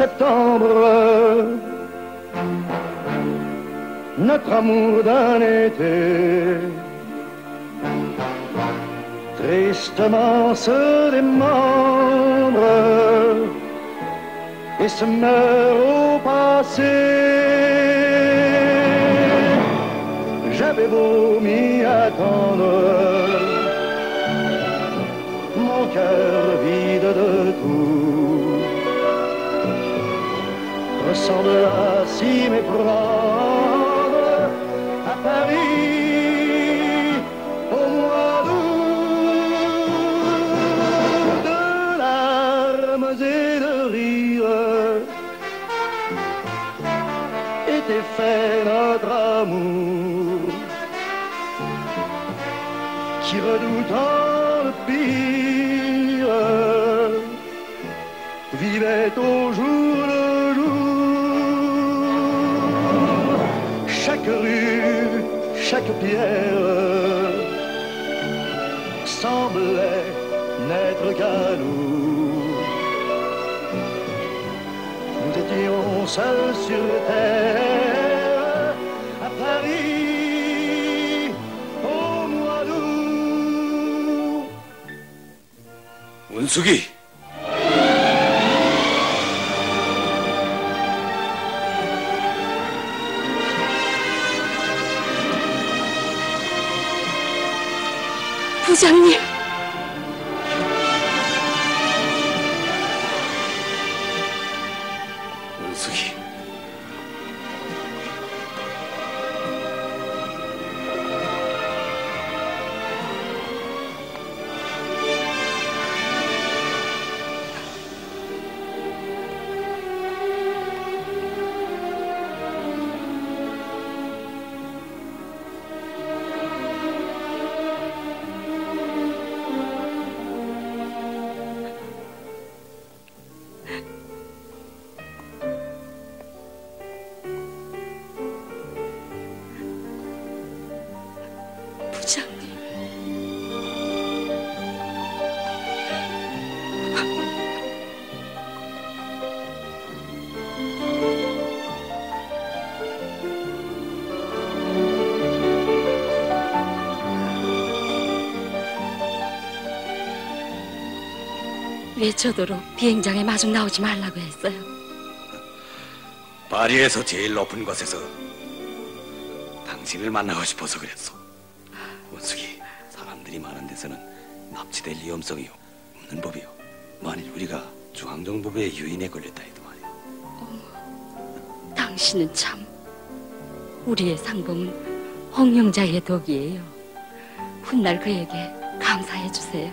septembre, notre amour d'un été. Tristement se démembre et se meurt au passé. J'avais beau m'y attendre, mon cœur vide de tout ressemble à s'y méprendre à Paris au mois d'août de larmes et de rires était fait notre amour qui redoutant le pire vivait au jour chaque rue chaque pierre semblait n'être qu'à nous nous étions seuls sur terre à Paris au mois d'août. 운 我想你。 부장님. 왜 저더러 비행장에 마중 나오지 말라고 했어요? 파리에서 제일 높은 곳에서 당신을 만나고 싶어서 그랬어. 원숙이 사람들이 많은 데서는 납치될 위험성이 없는 법이요. 만일 우리가 중앙정부부의 유인에 걸렸다 해도 말이야. 당신은 참 우리의 상봉은 홍영자의 덕이에요. 훗날 그에게 감사해 주세요.